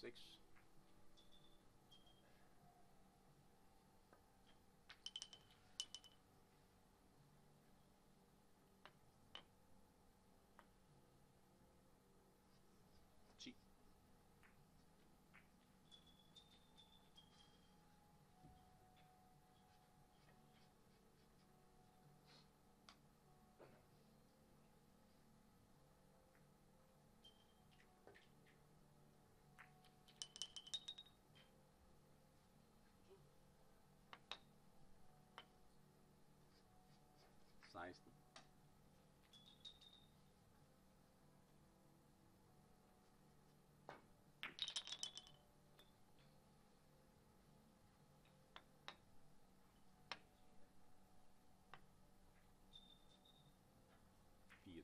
six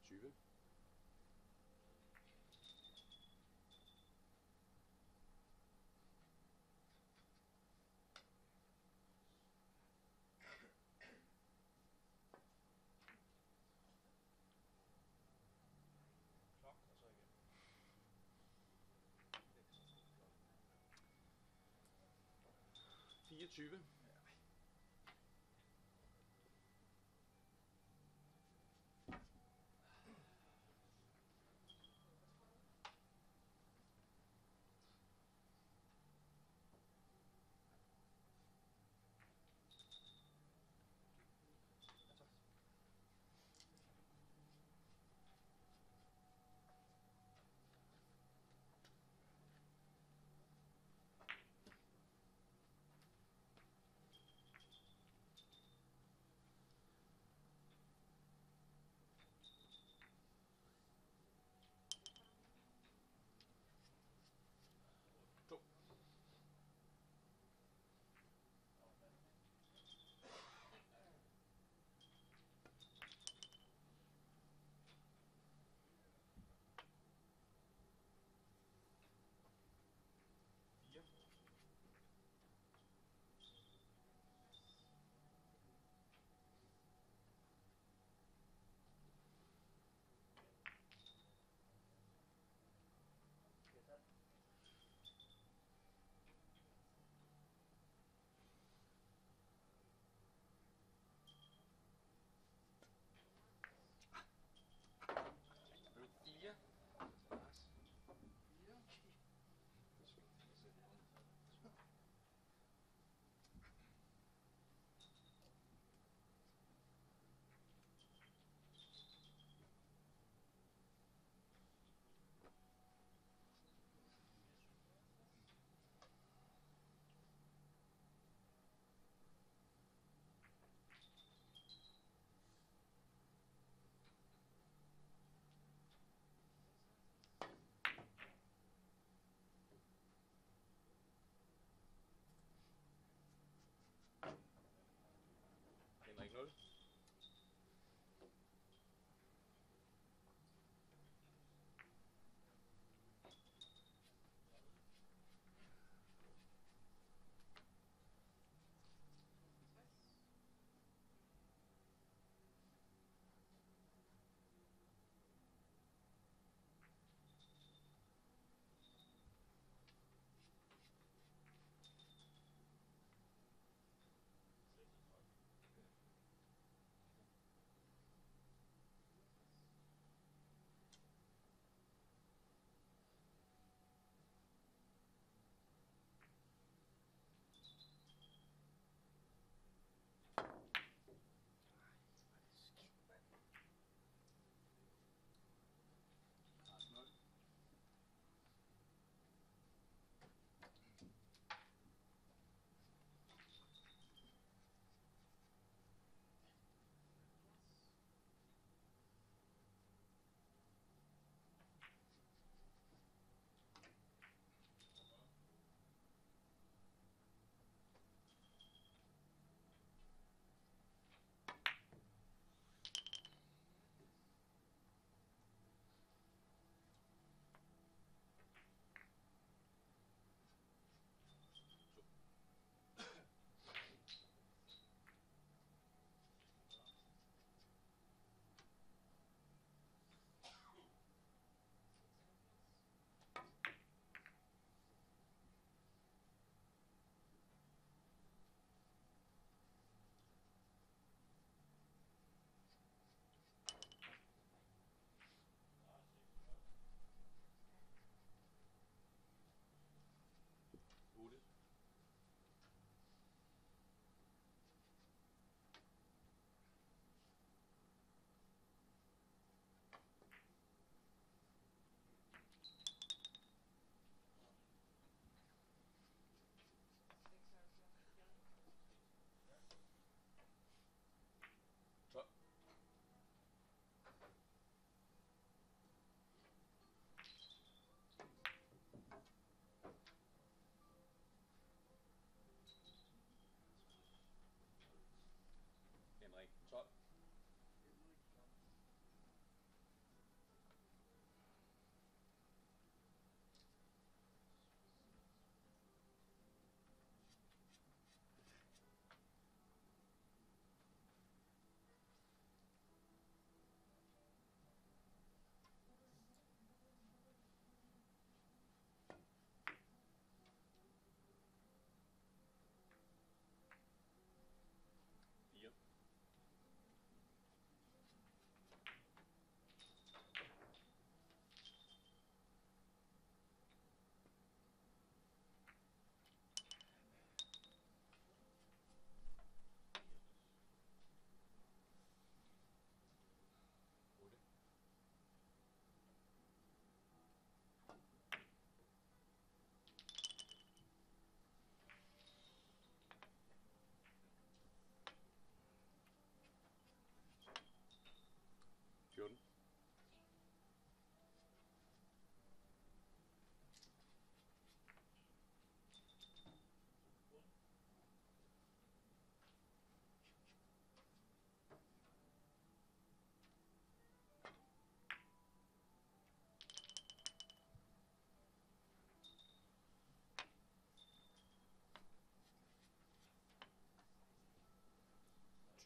20. Fireogtyve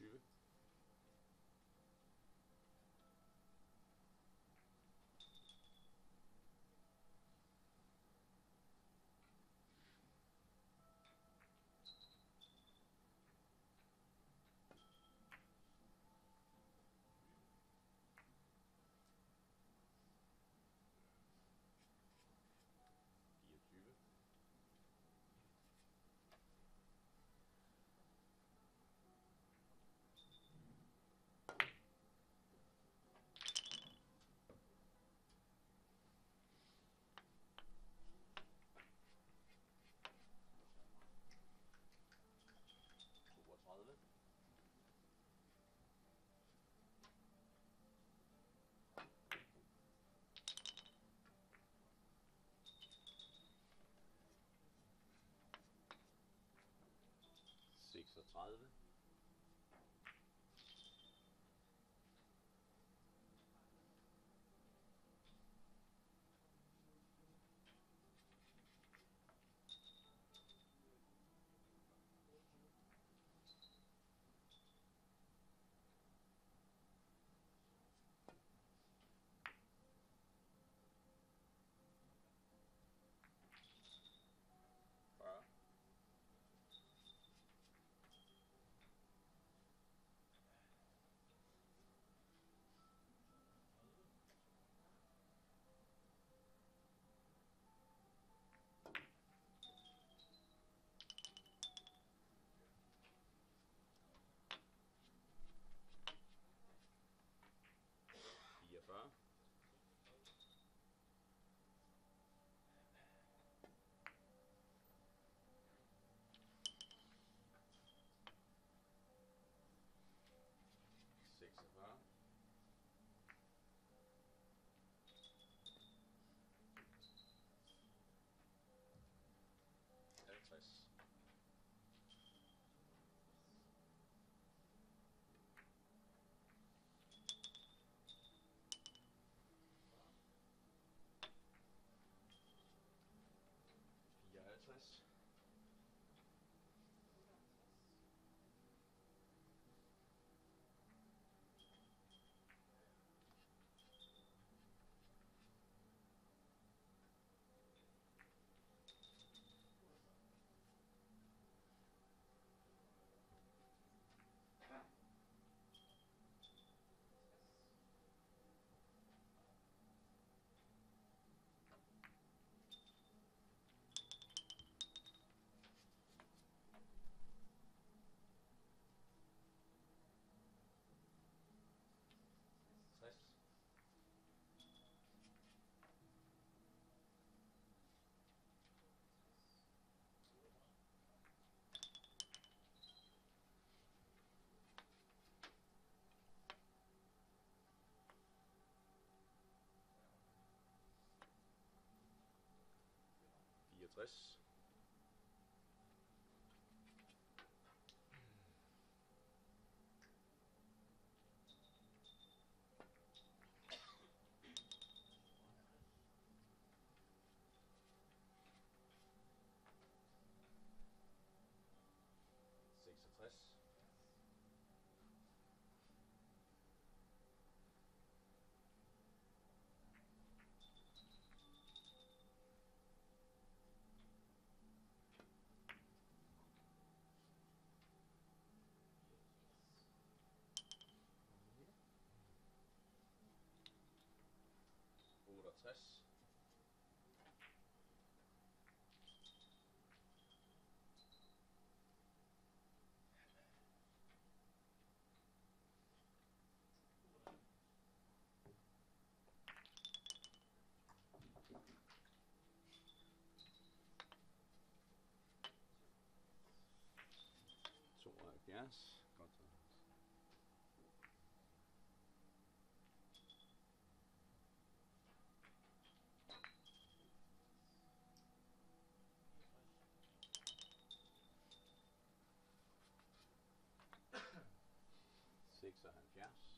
you. 36 Beatriz. That's nice. big yes.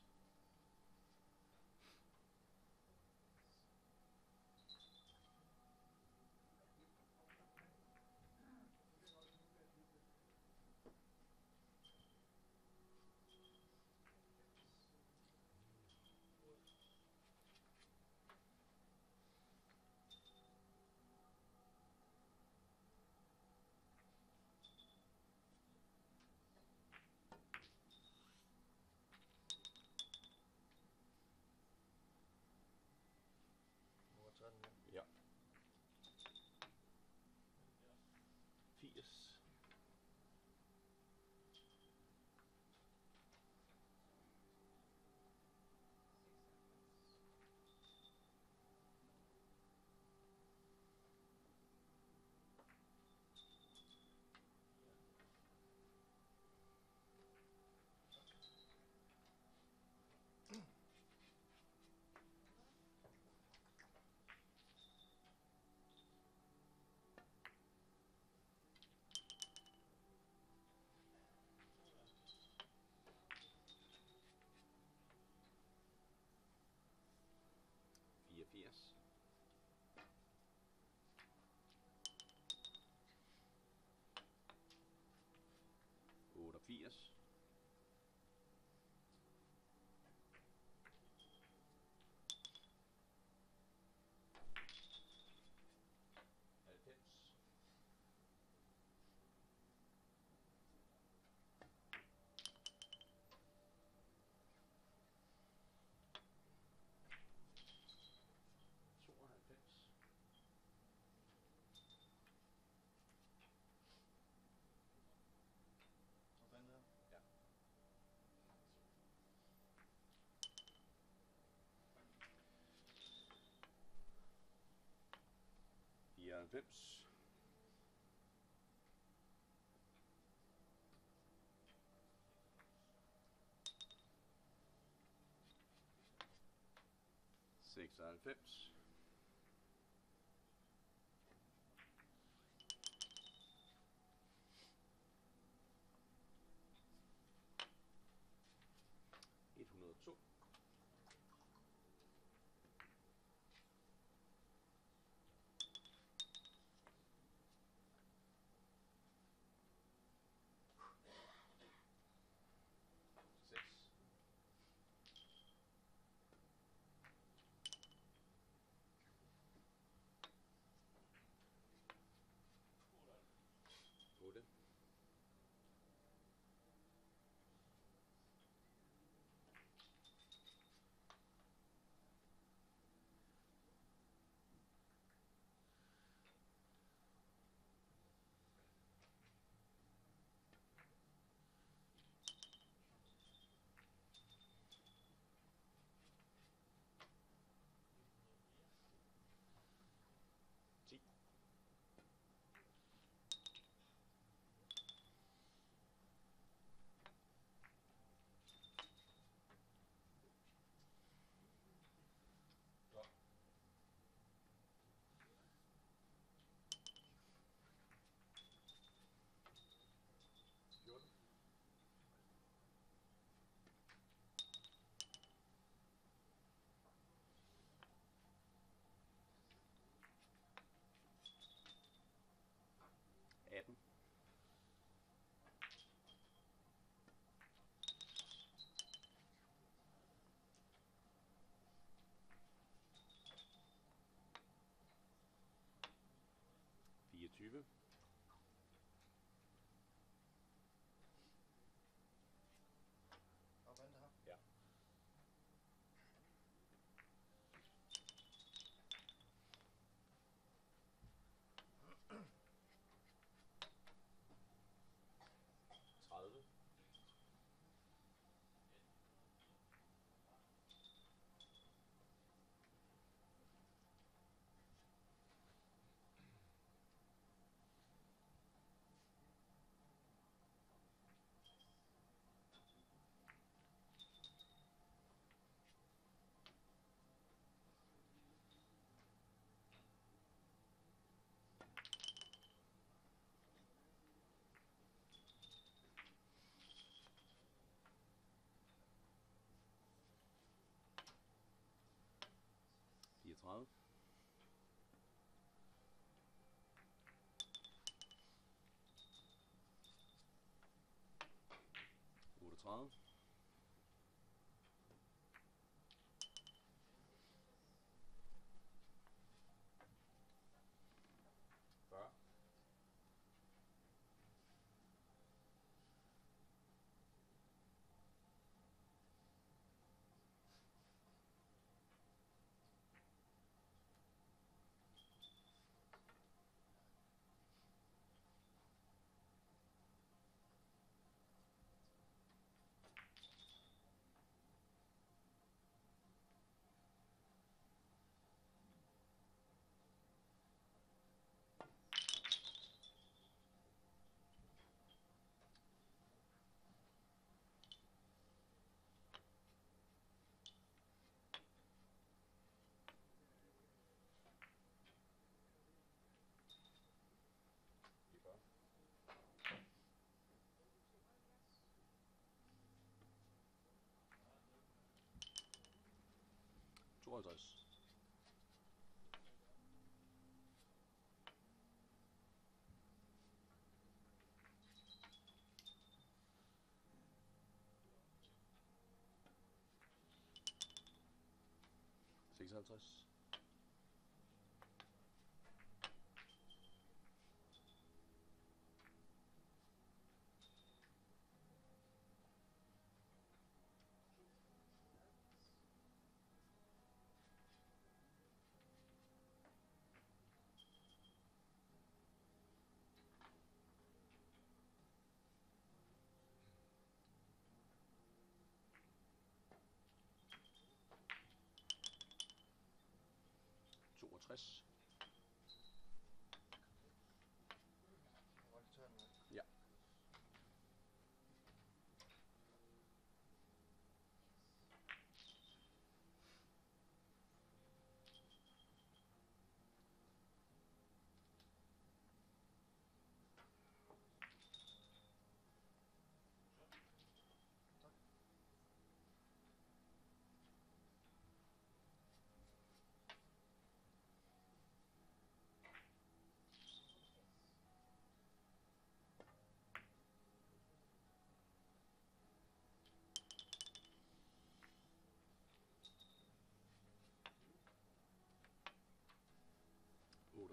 81. Otteogfirs. nine pips. Six nine pips. Shiva. 床，五床。ごい音です。Six answers. 60.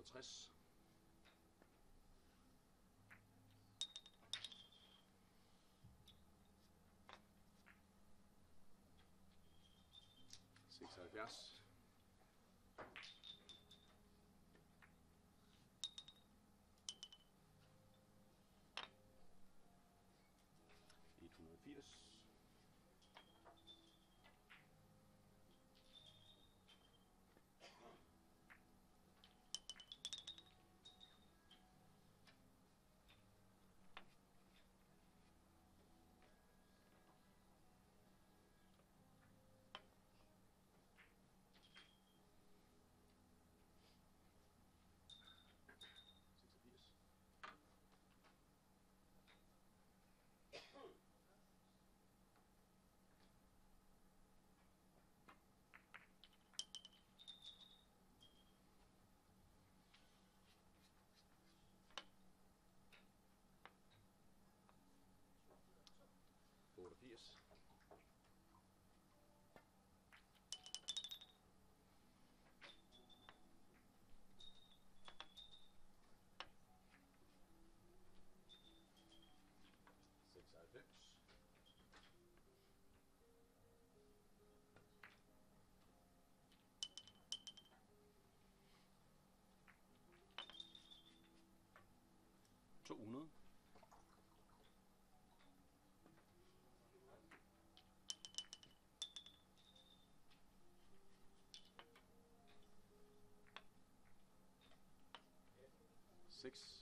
otteogtres, seksoghalvfjerds, ist. Six Alpips. Uno. six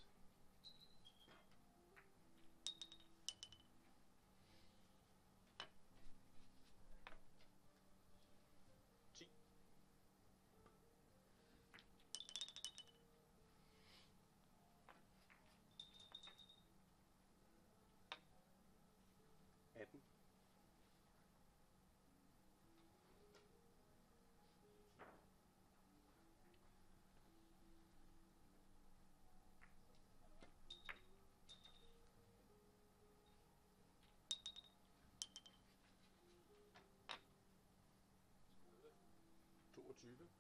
YouTube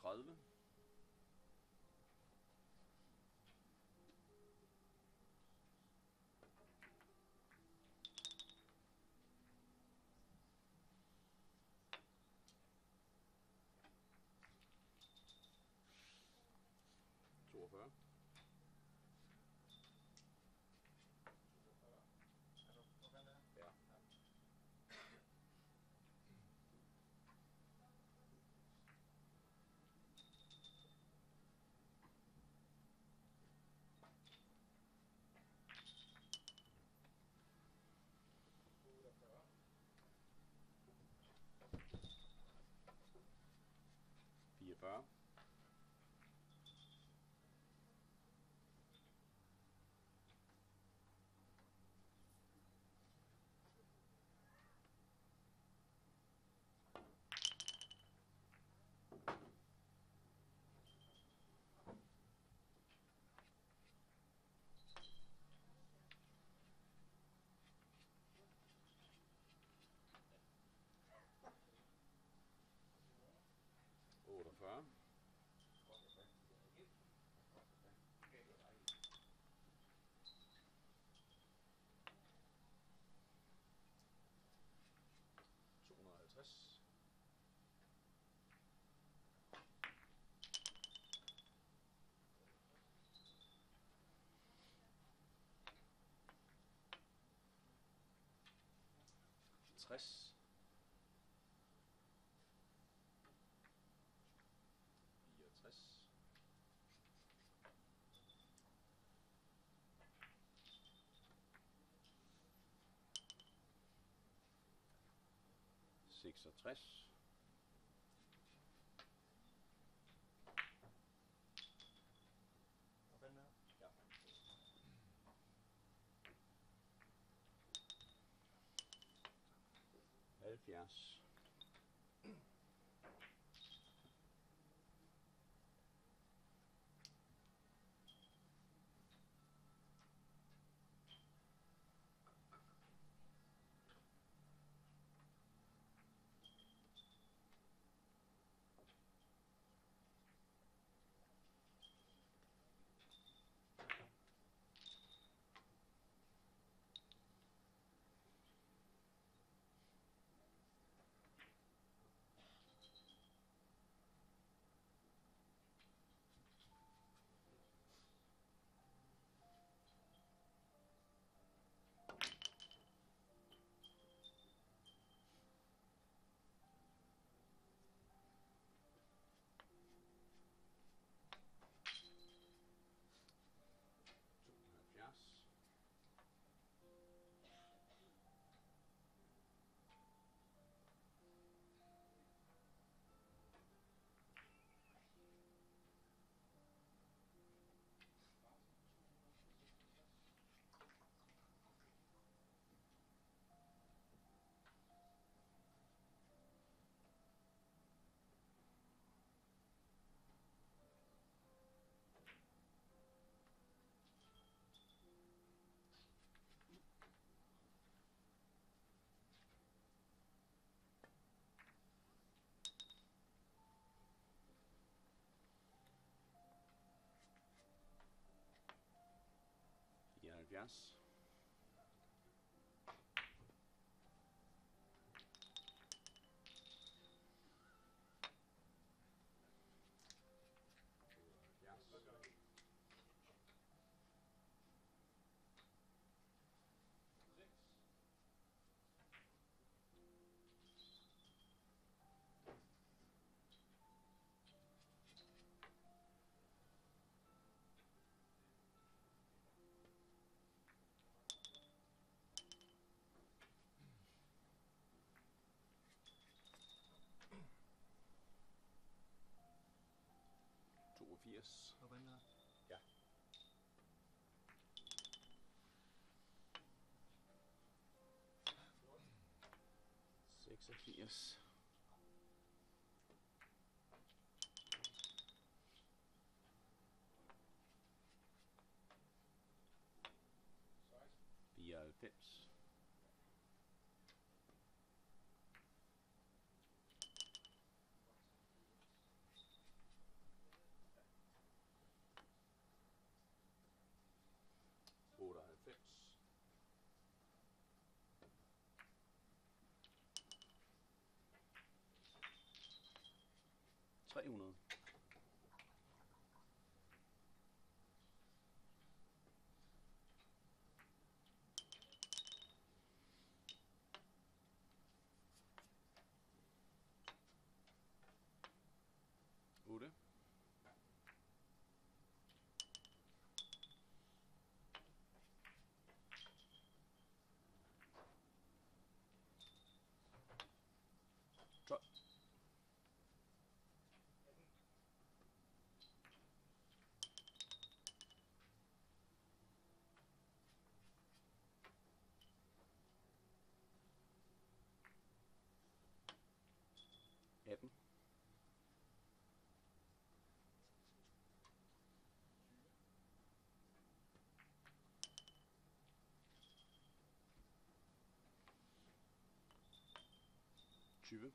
30. Toogfyrre. Super. 50. Fireogtres. Seksogtres. yes. yes? Yes. Yeah. Six of yes. Pips. 300. Otte. Tolv. tu veux.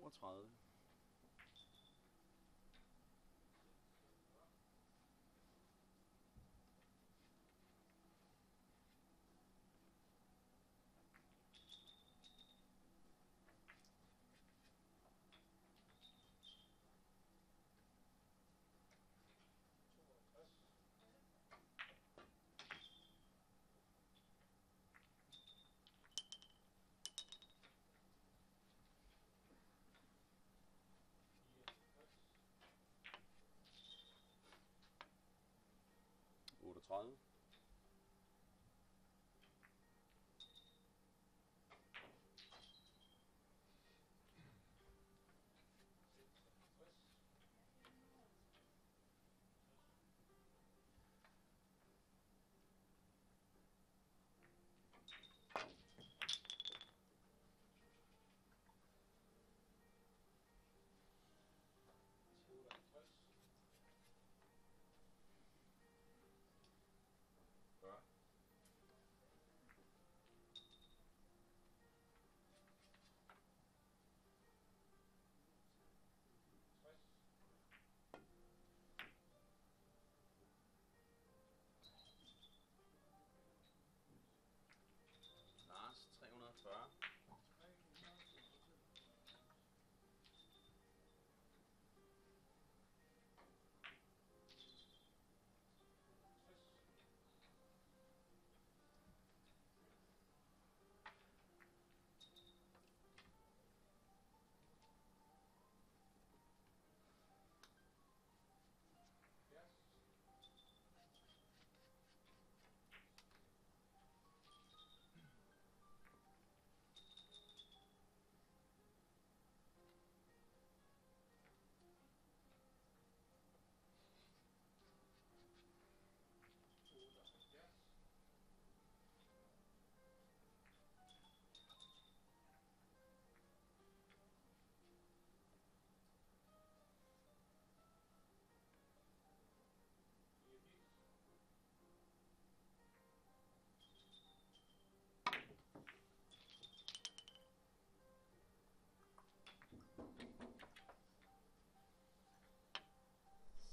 32 Fallen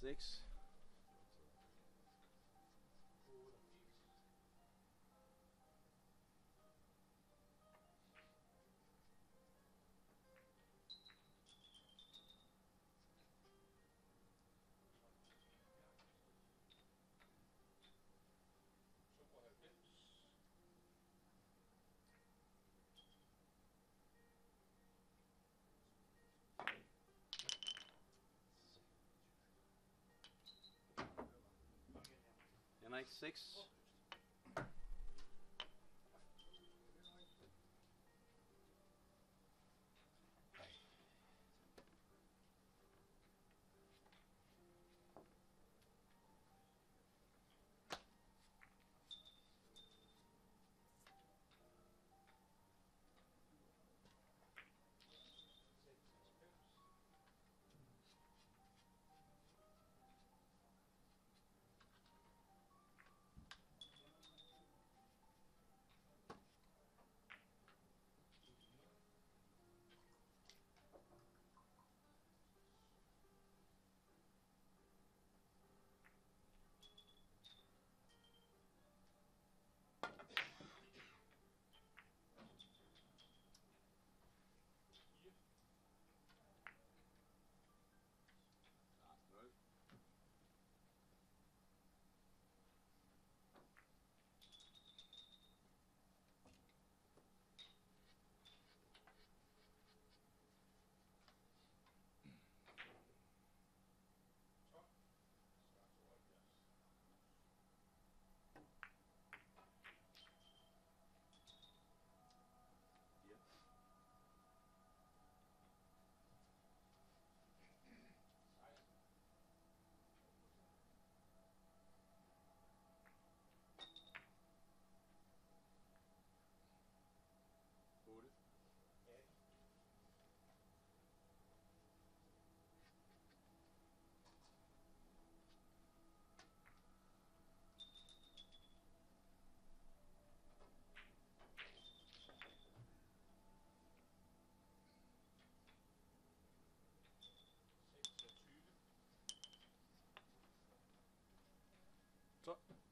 six. Knight 6. tutto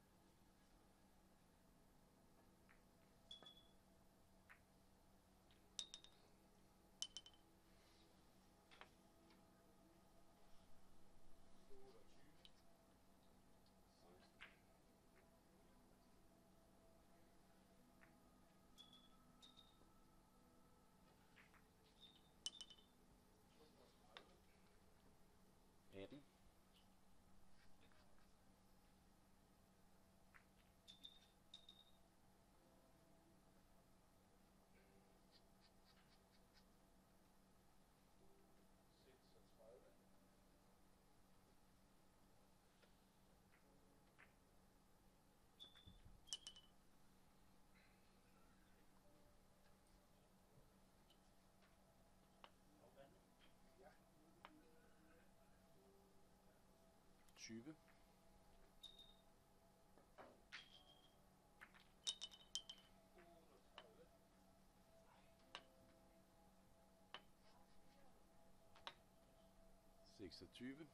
zuiven. Sexta tuba.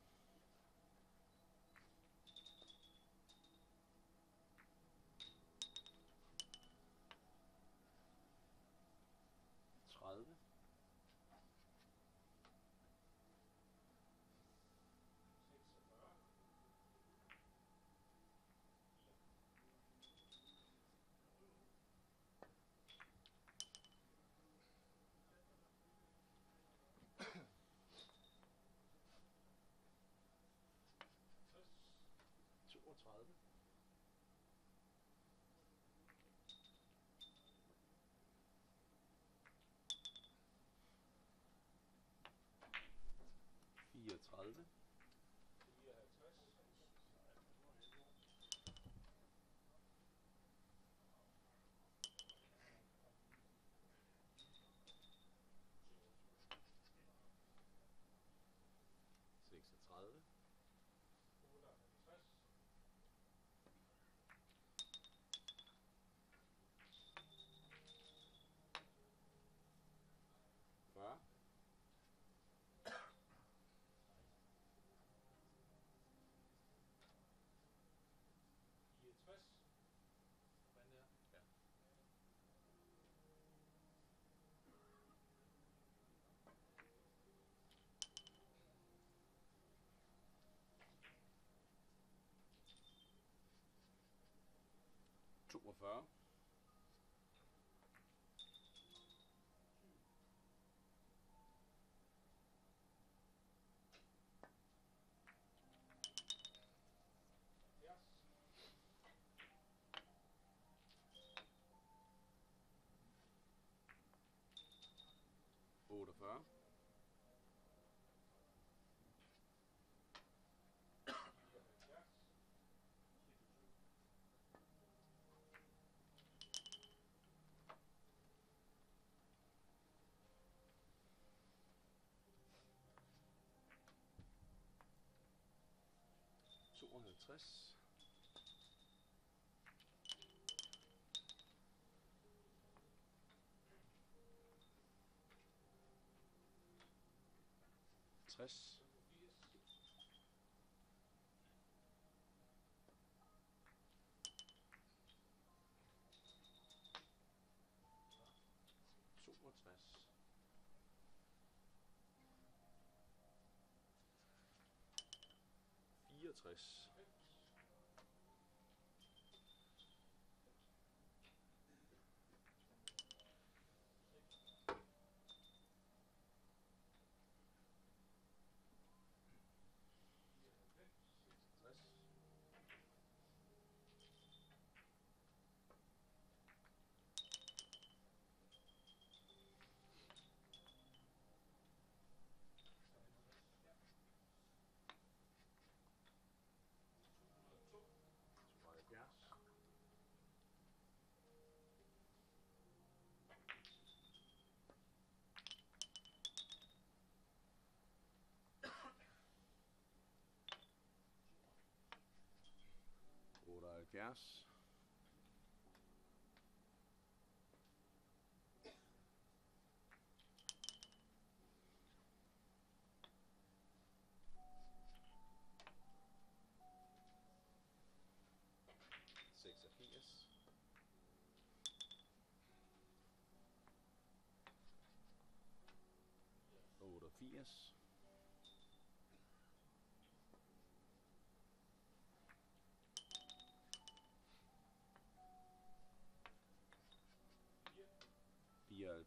30. Fireogtredive 42. Oder 52. Tres. Toogtres. 69 yes? Six of yes. Oder yes.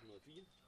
1904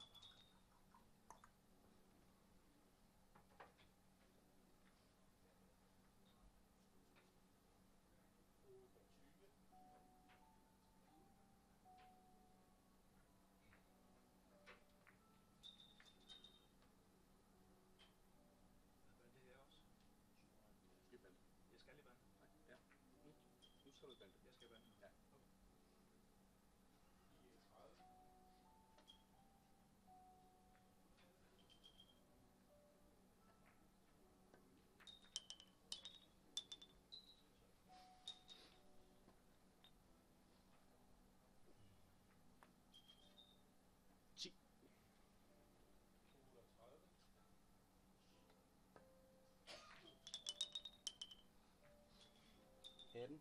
Atten.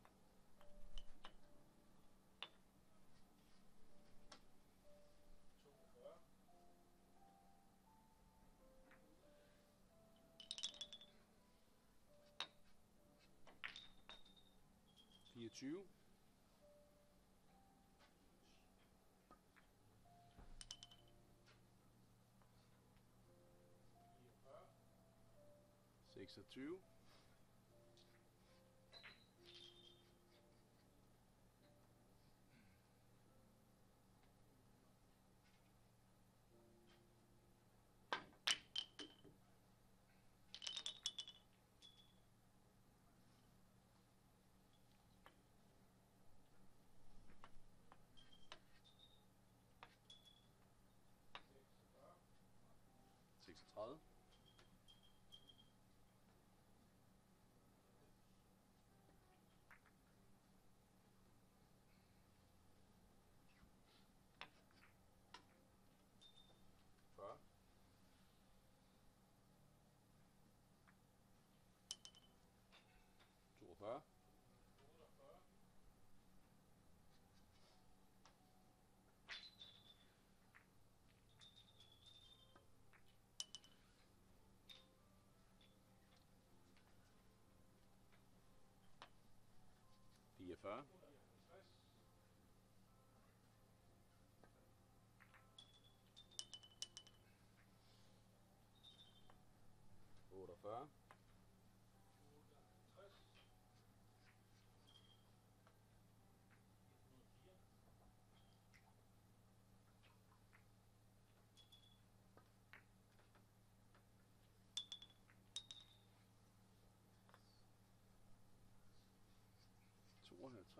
Fireogtyve. Seksogtyve. Seksogtredive. Fyrre. ungefär.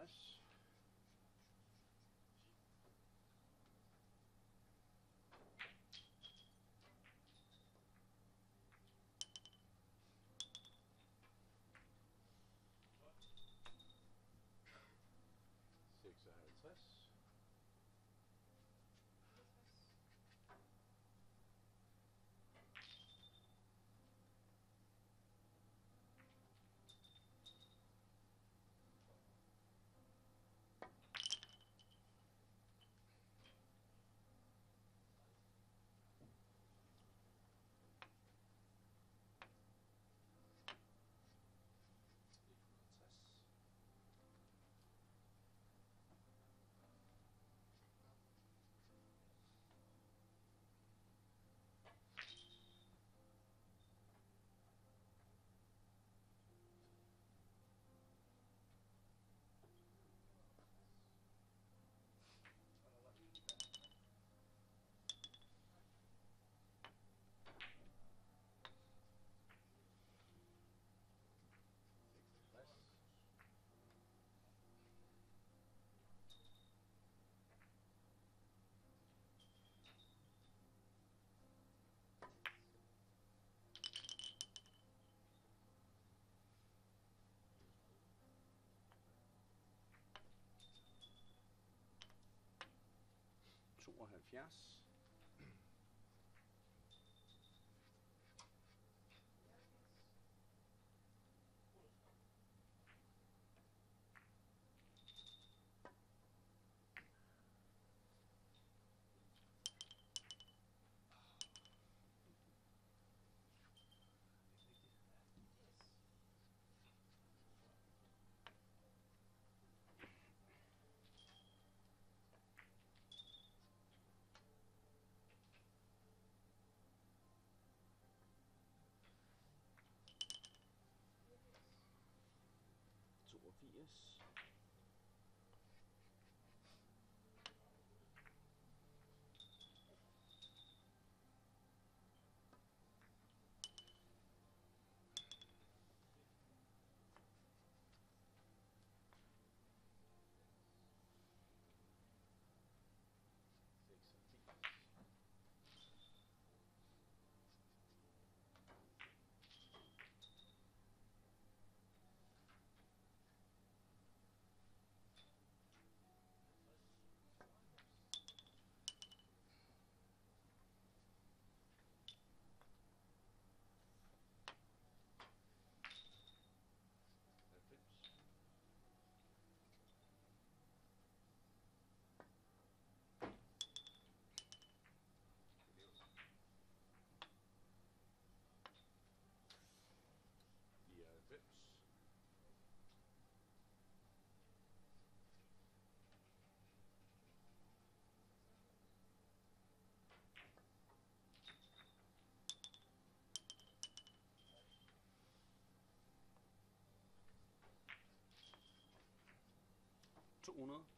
us. 72 yes. 200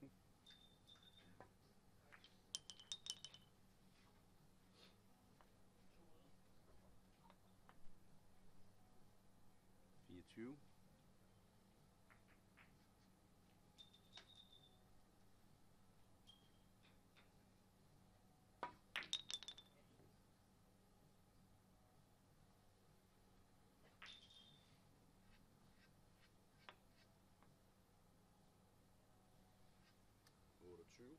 button. V2. true.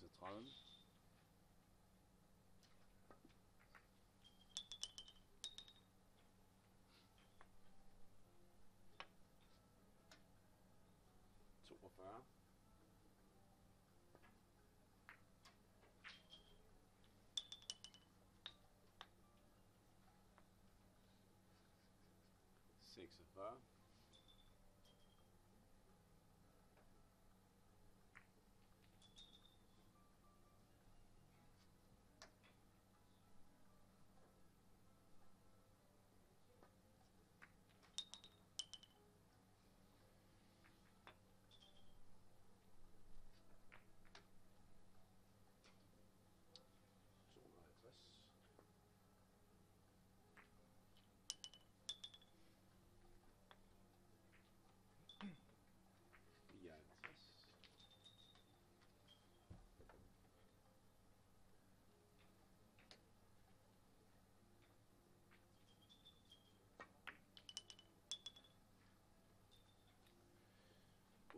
Sechs Zahlen. takes it far.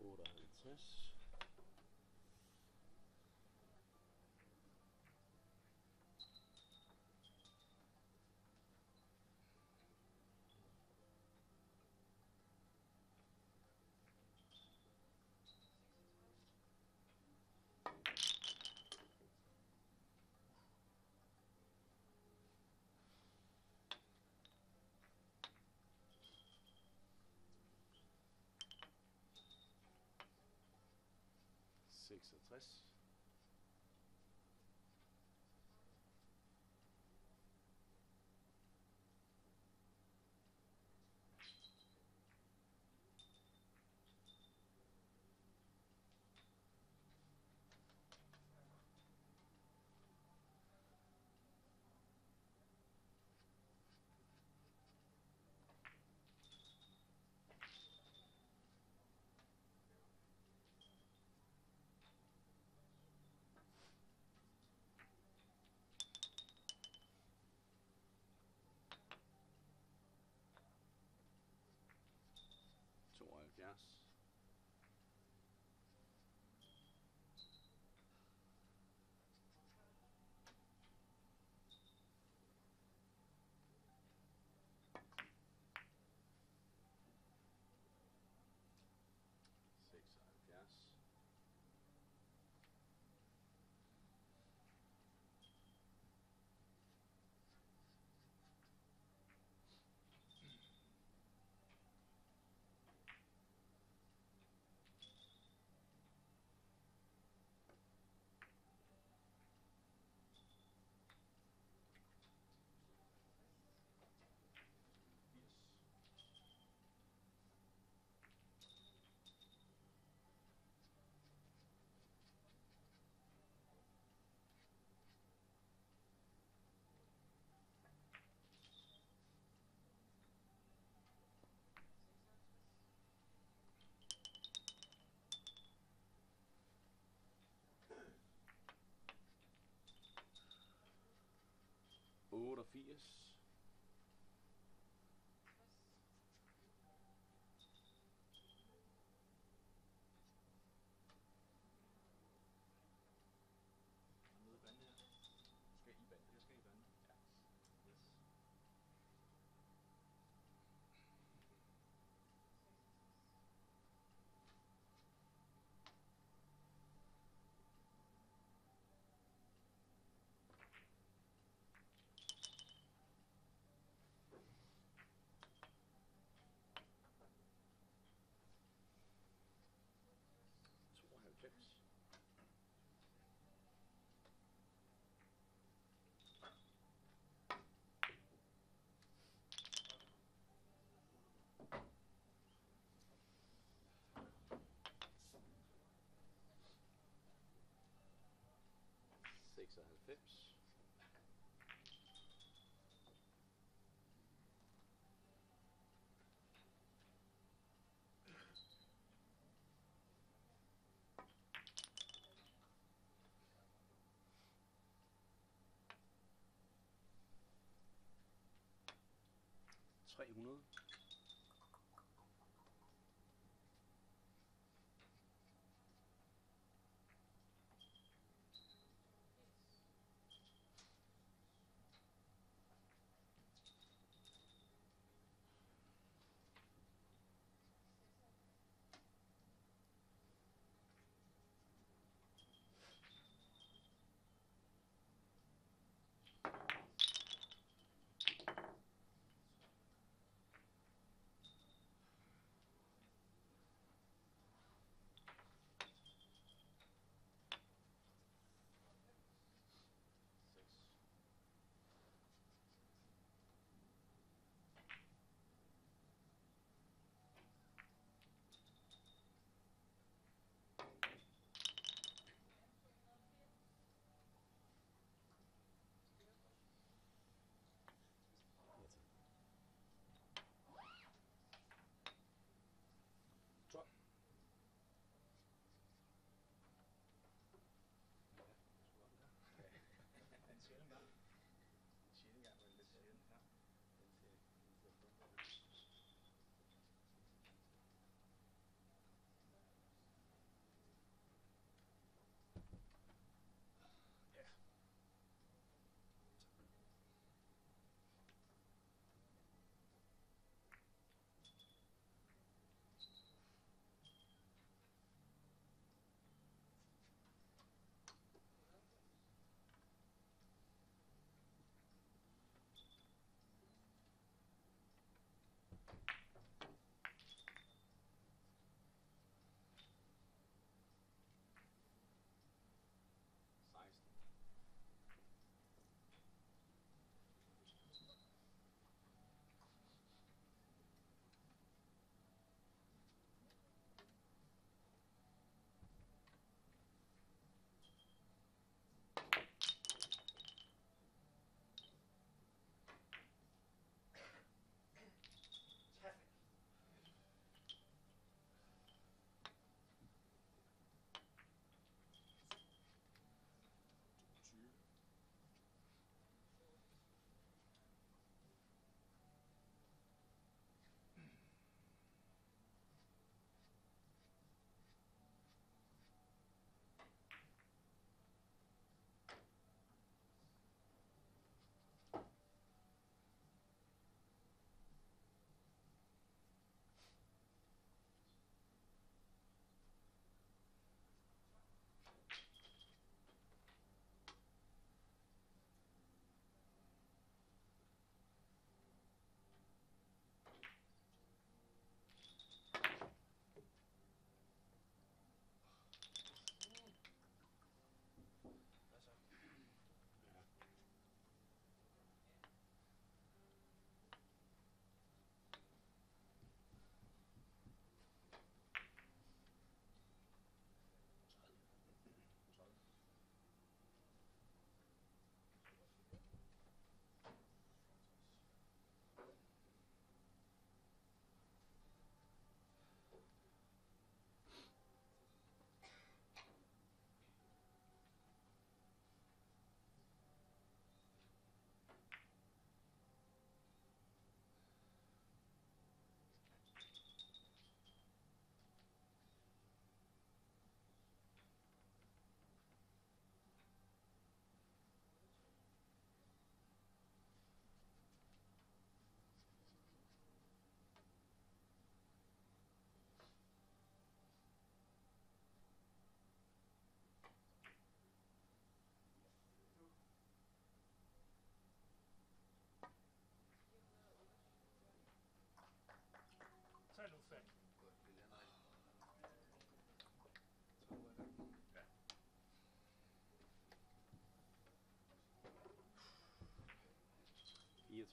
all answers. extraterrestres 88 96. Tre hundrede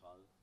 30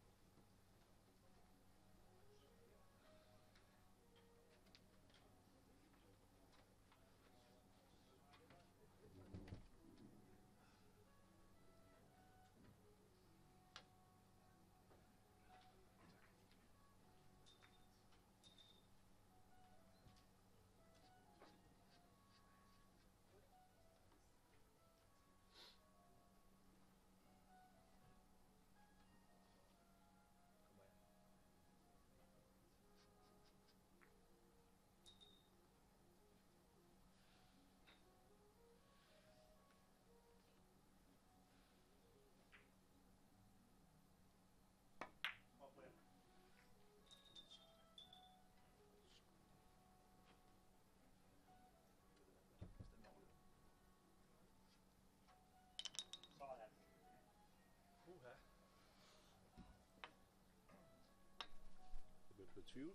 two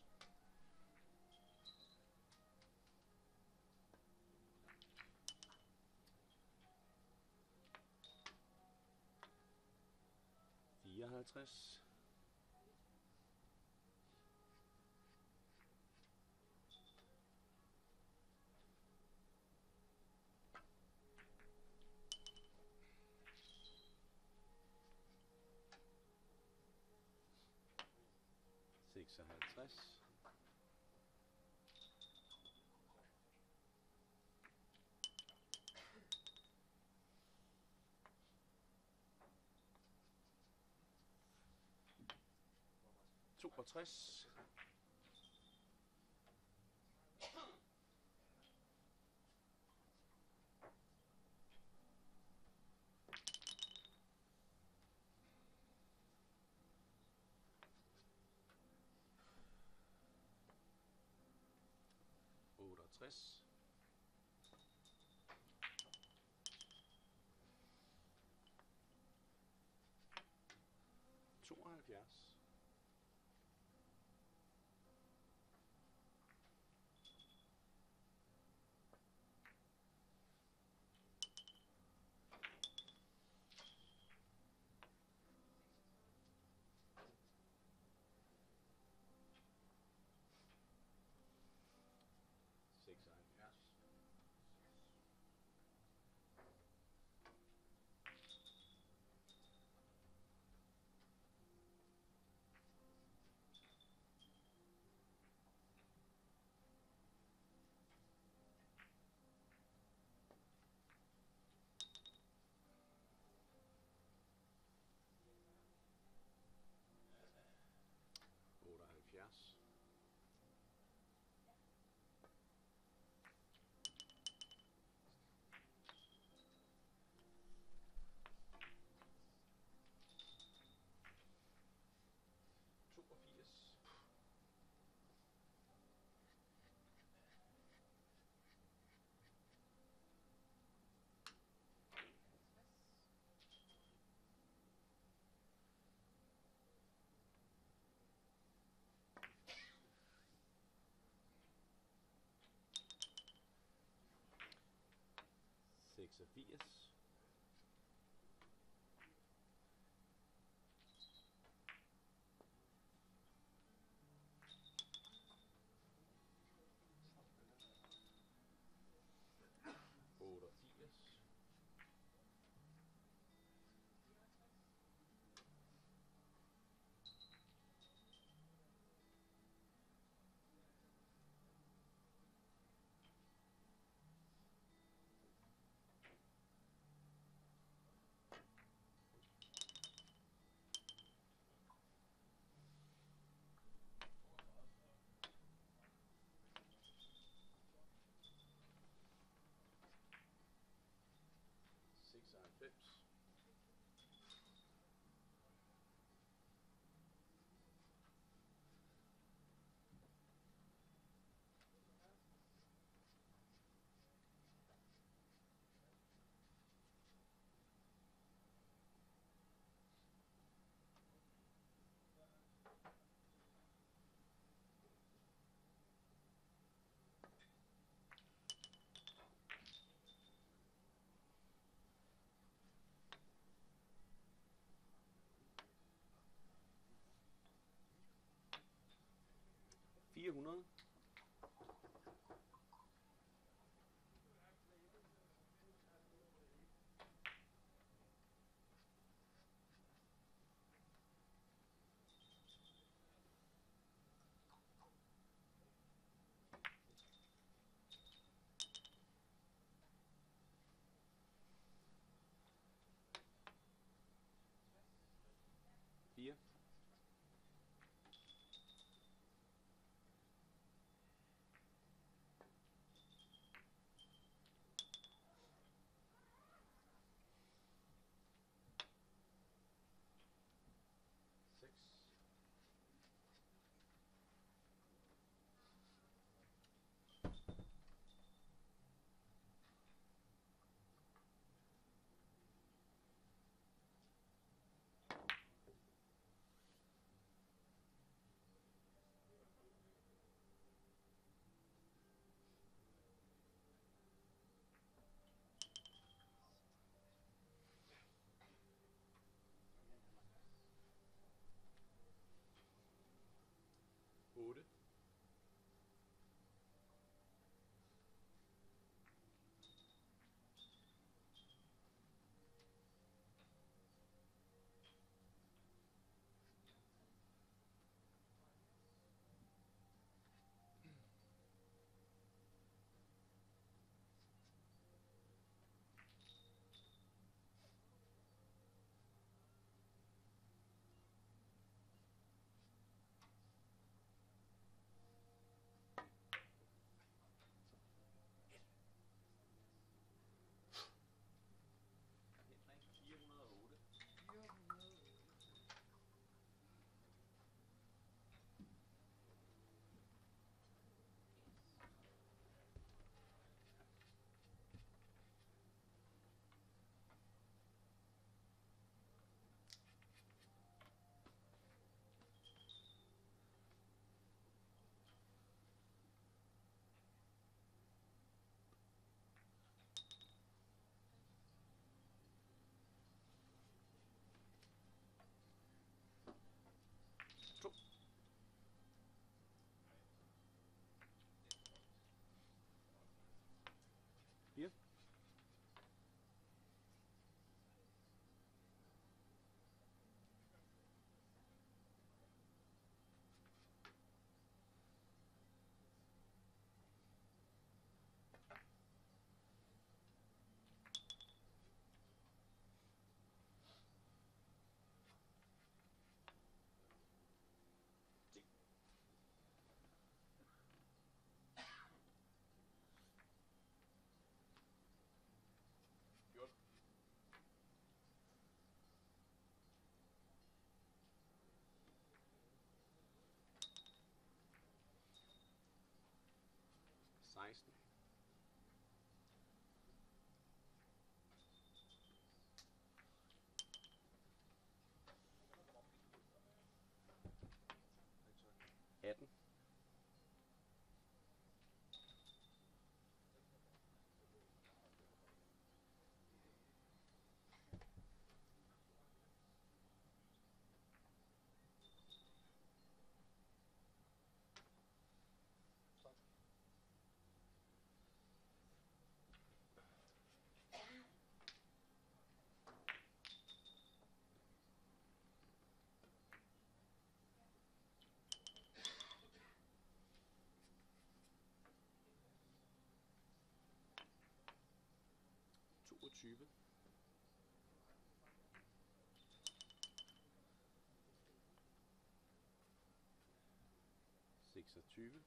53. Seksoghalvtreds 62. Otteogtres. Tooghalvfjerds. 86 Hier Manhattan 22. Seksogtyve.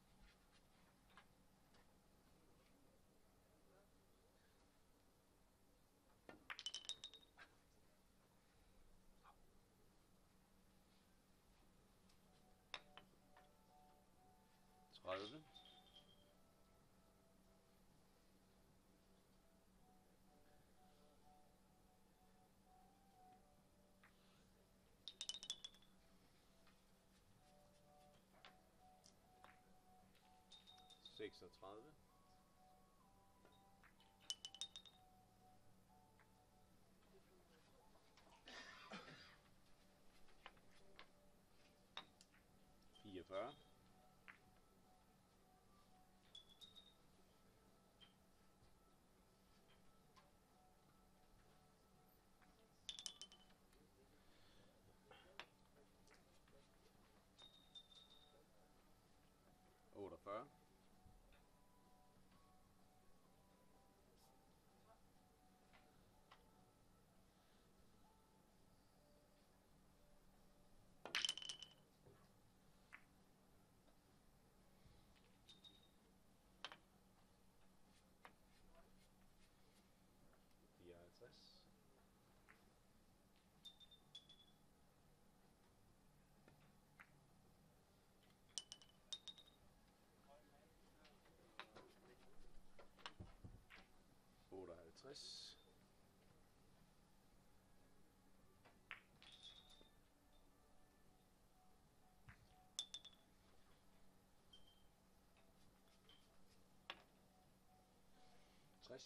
Tredive. 36 stress. Stress.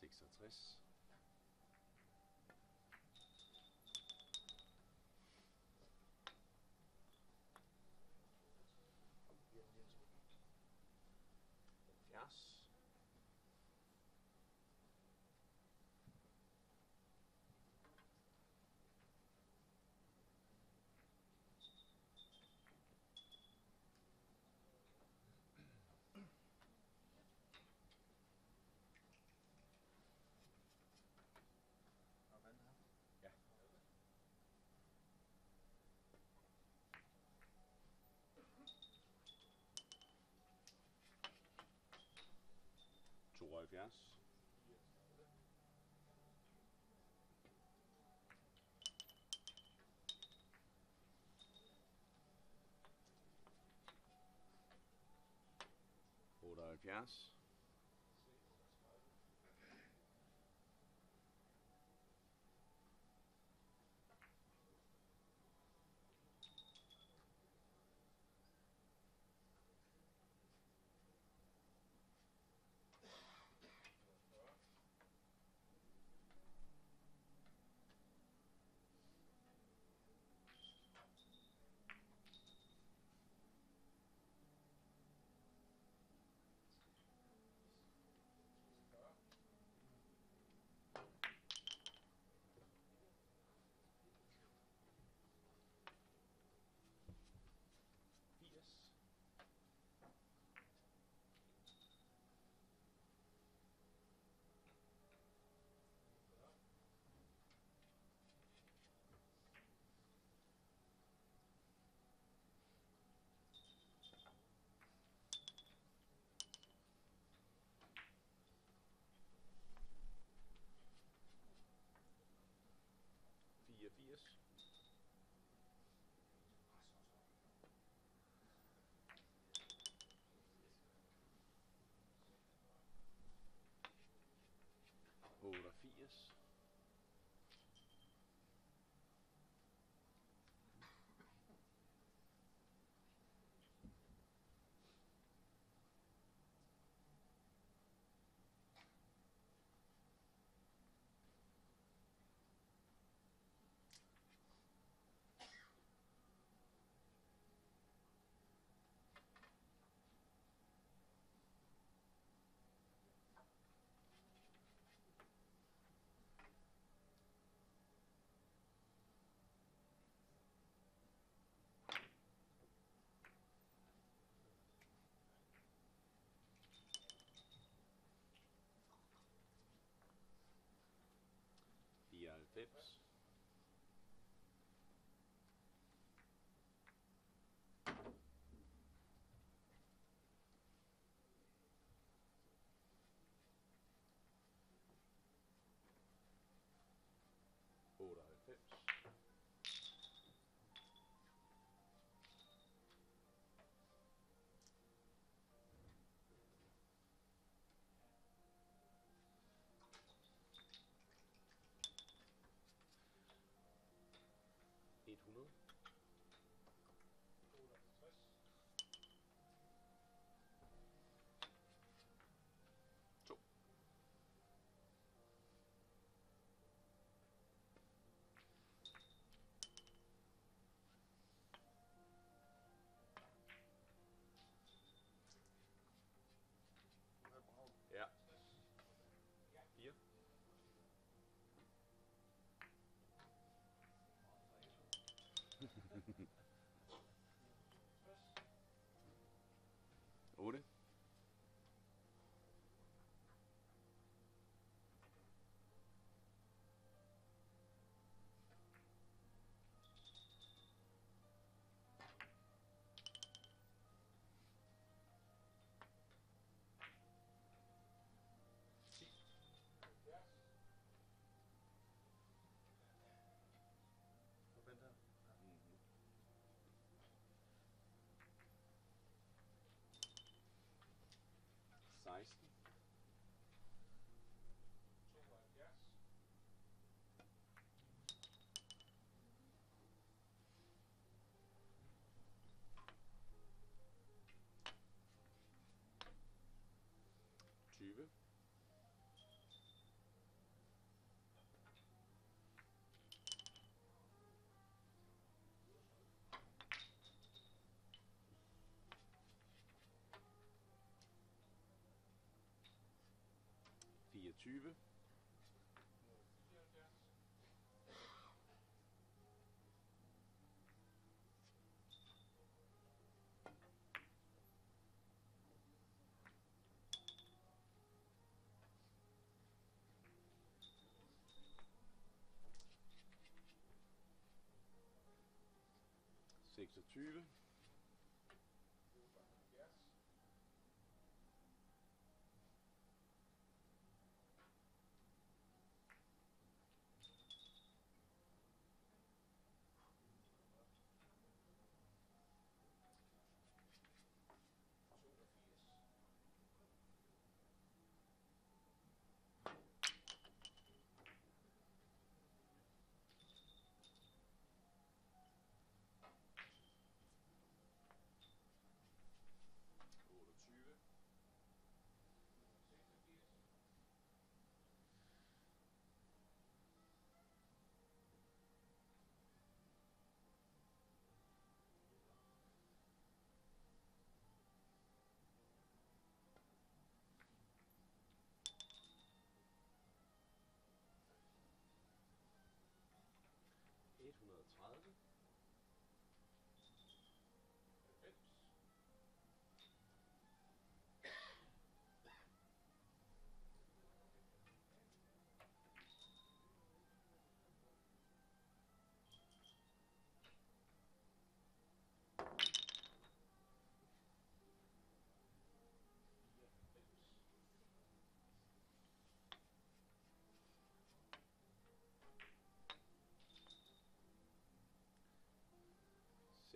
Six stress. 5, yes? All 5, yes? tips. move. 20. Seksogtyve.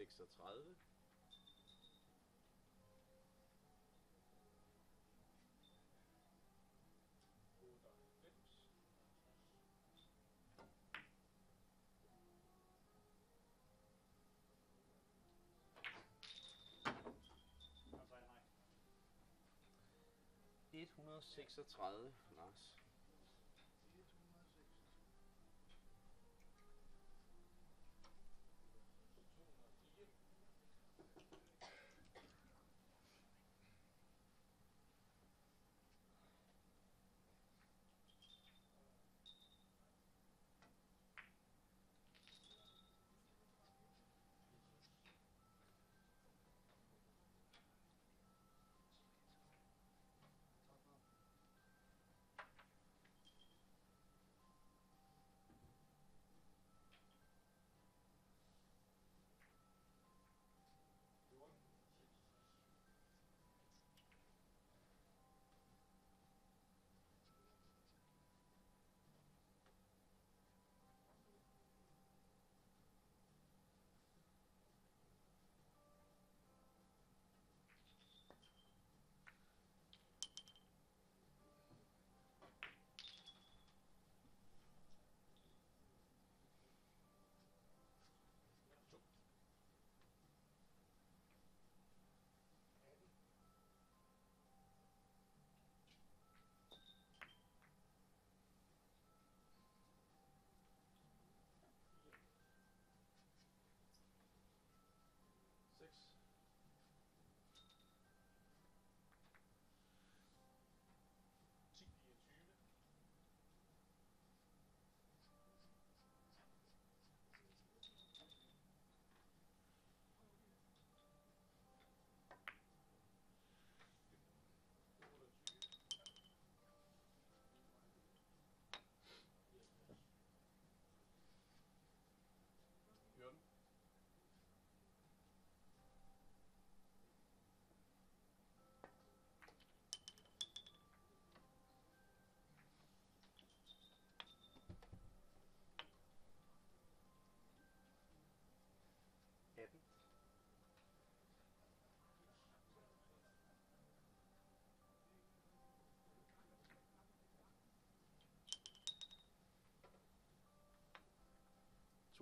36. Kom så, 136, Lars.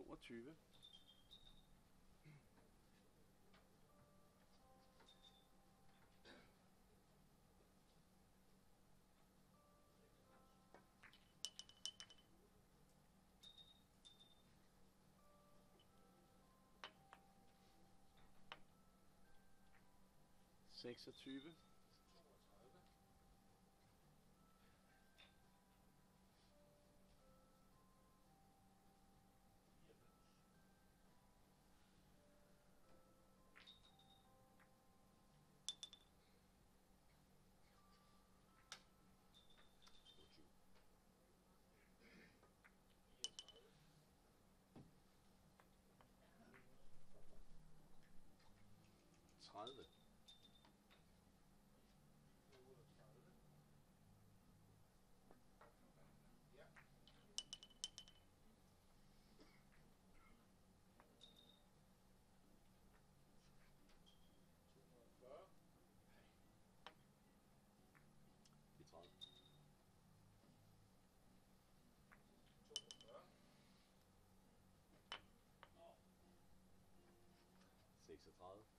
我煮嘅。Sechser Zwiebel. 30. 42. 36. Er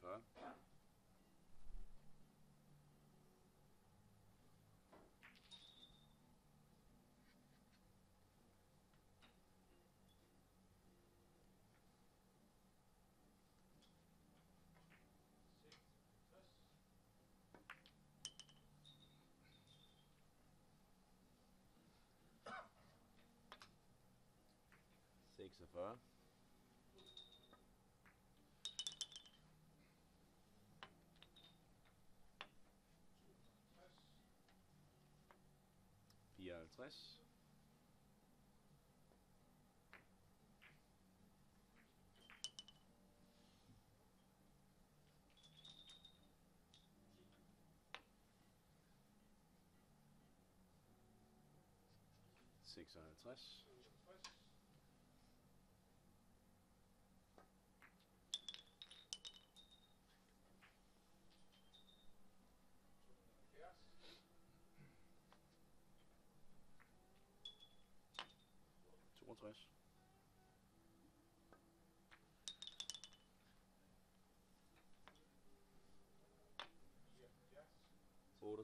paper. Six of her. useless. Six less. 62.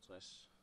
Otteogtres.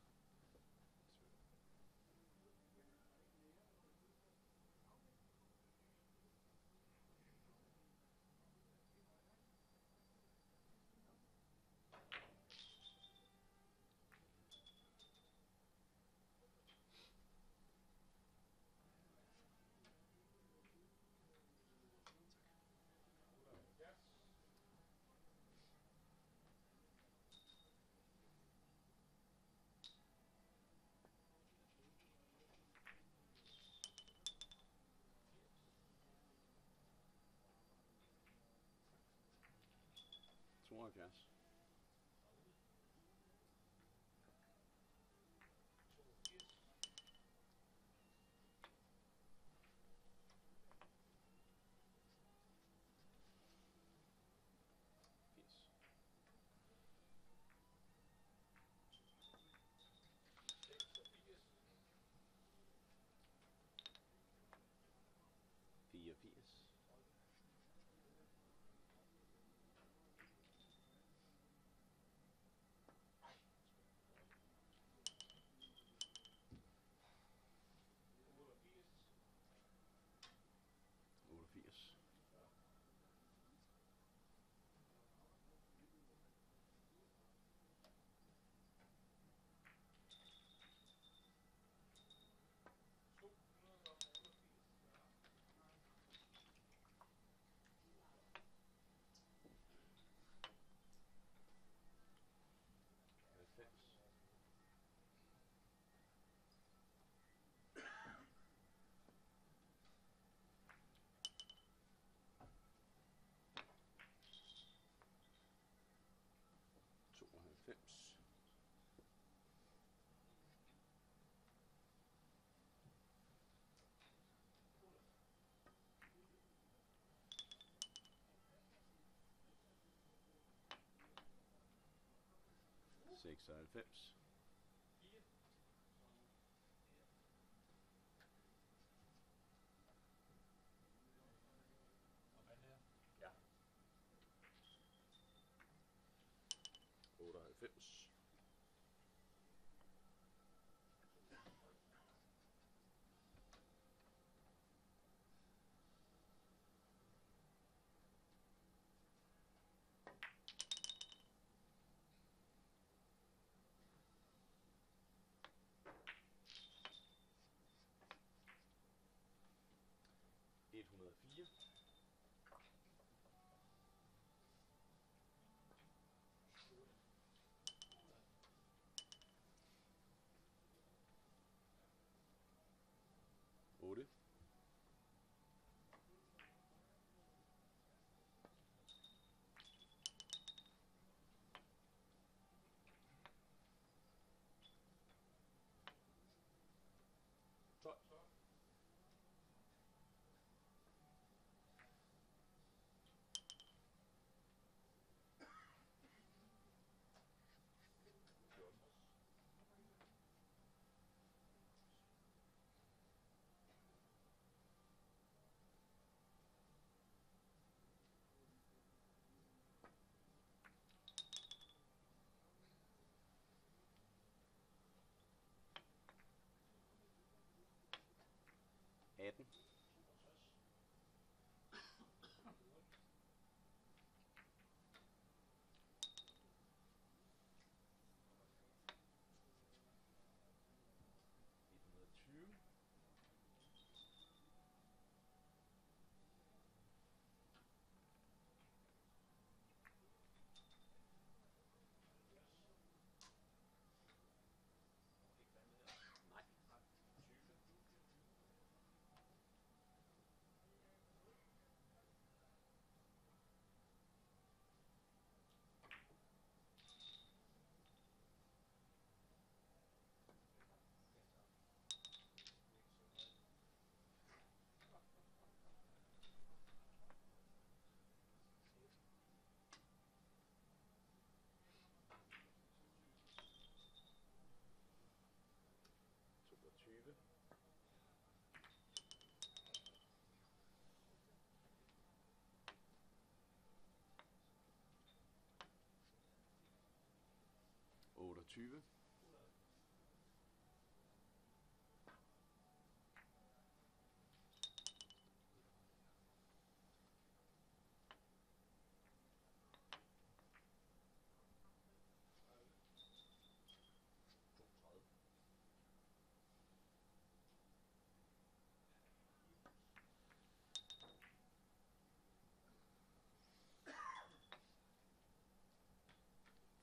I guess. Six side fips. 104 Planeten. 20.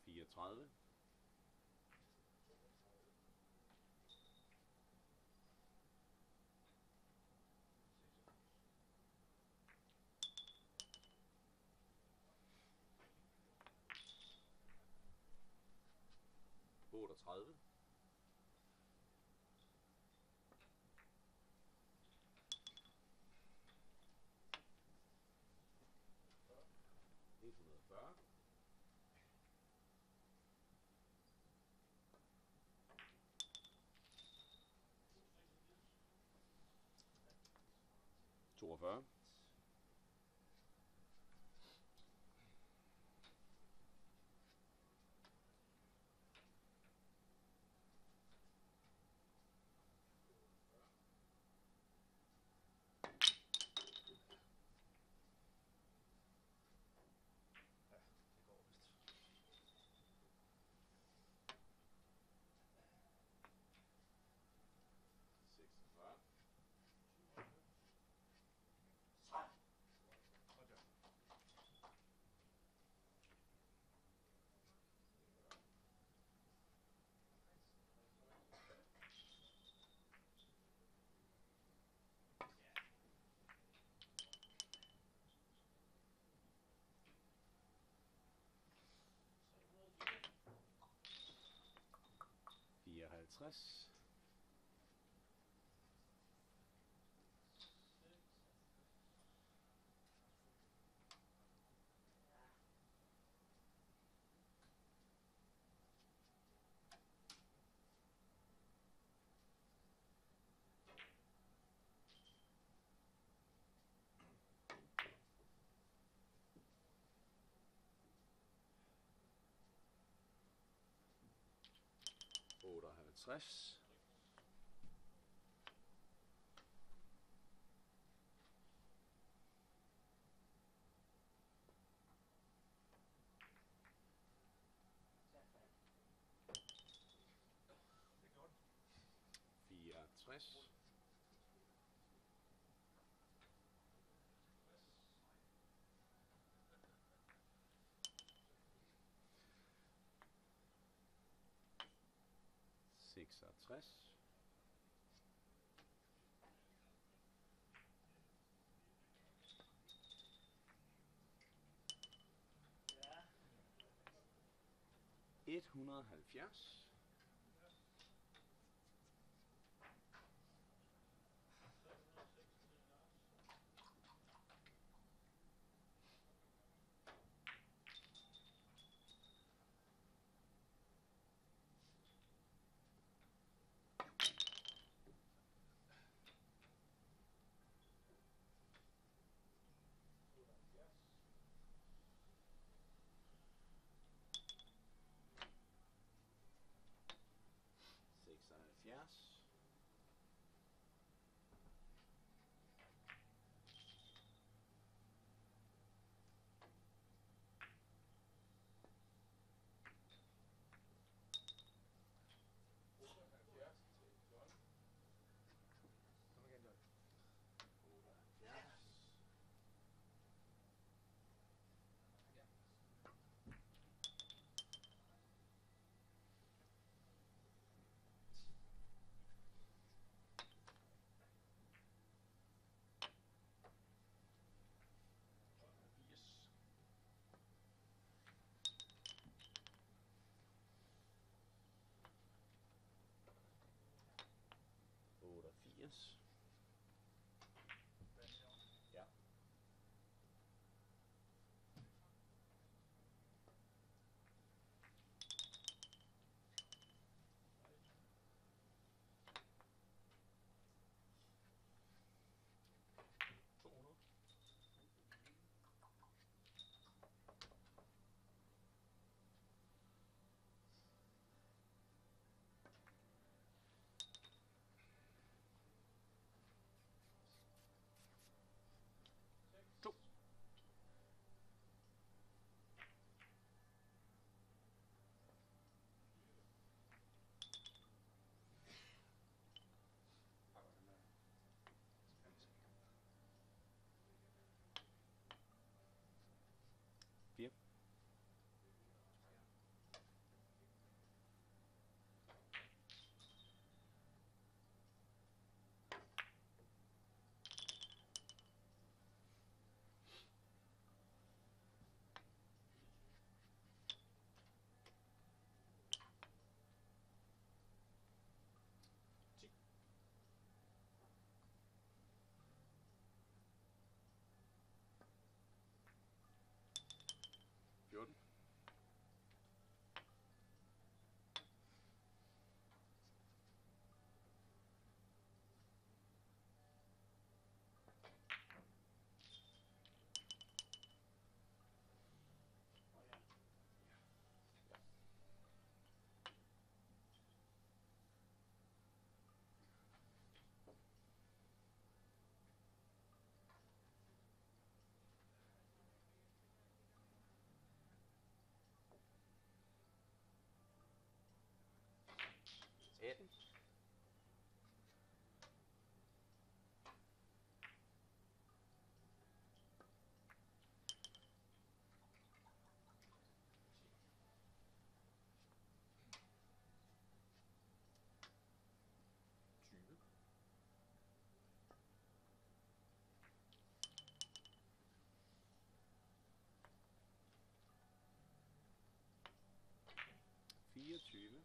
fireogtredive otteogtredive. Et hundrede og fyrre toogfyrre. useless. slash uh, slash 66. Ja. 170. words negativo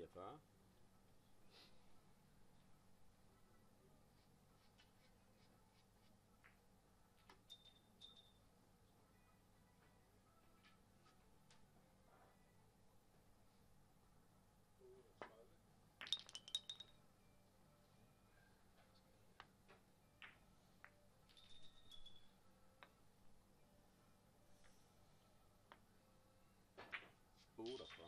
יפה. Bruder.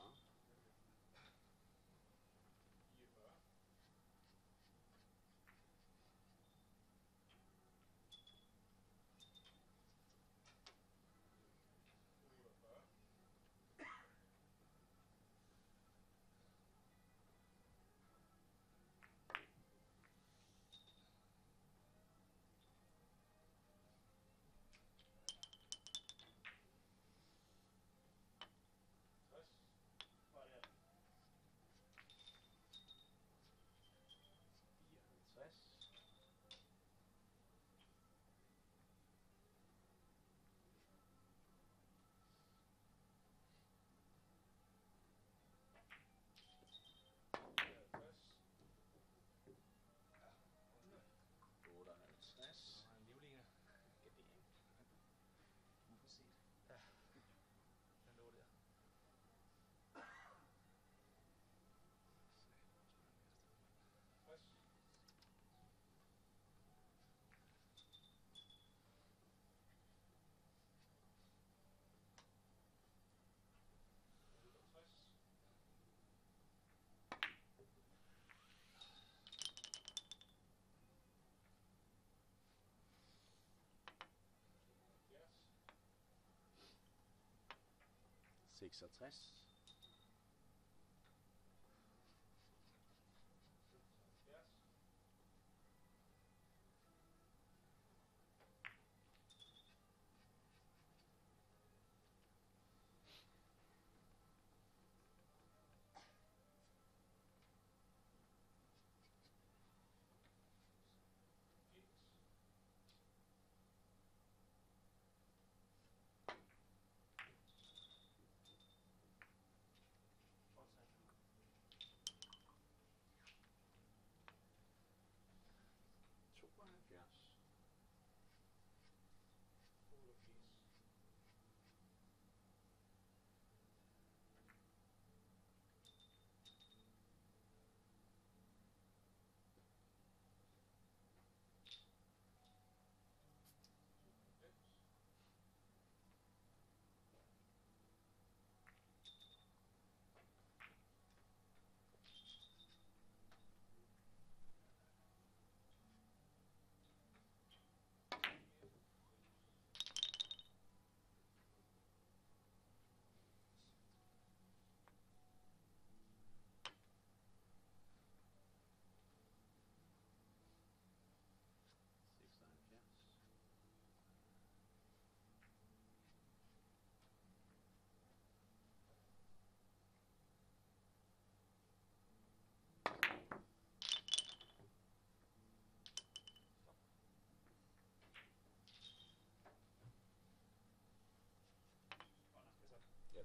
66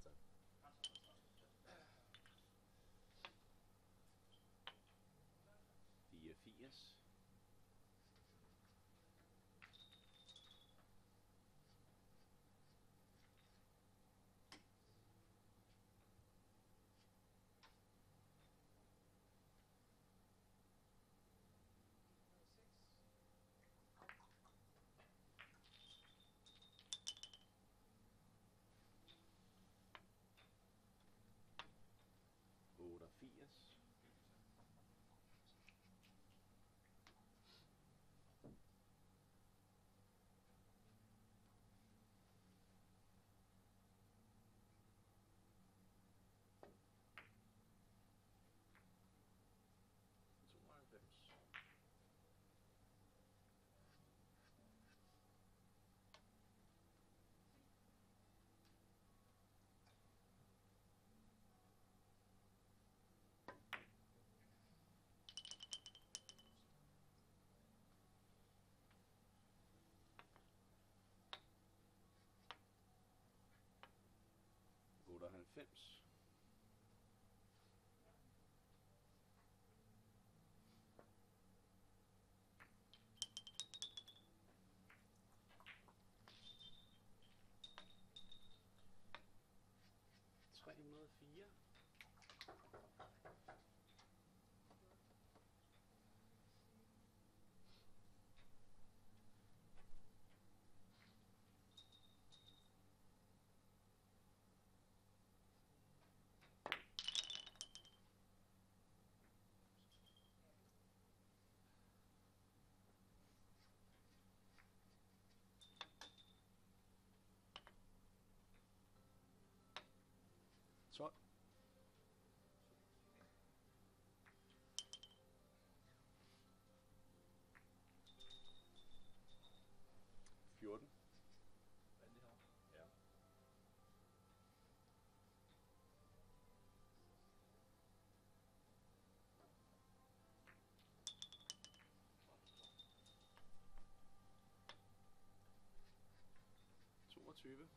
gets in. films. 12. Fjorten. Ja. Toogtyve.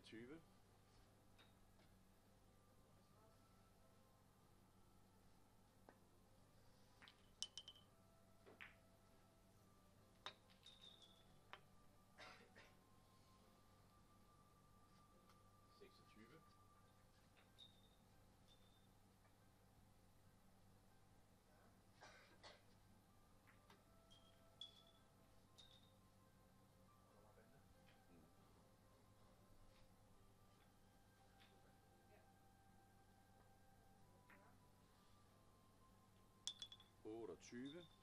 24. 28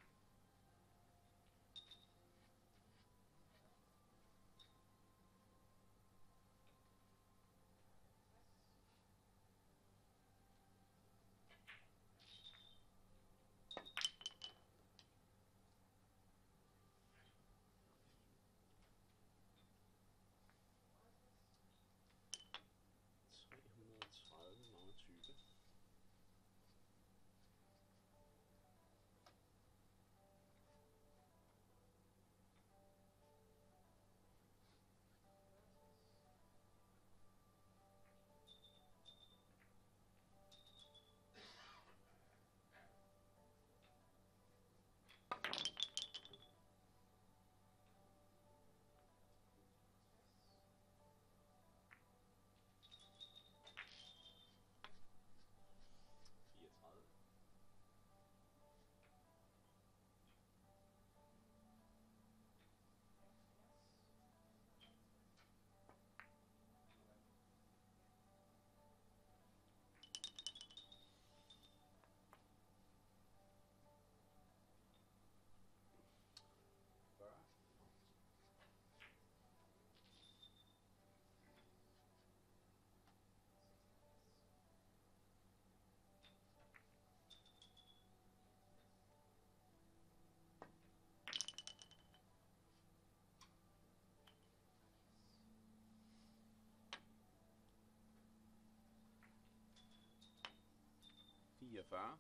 يفعل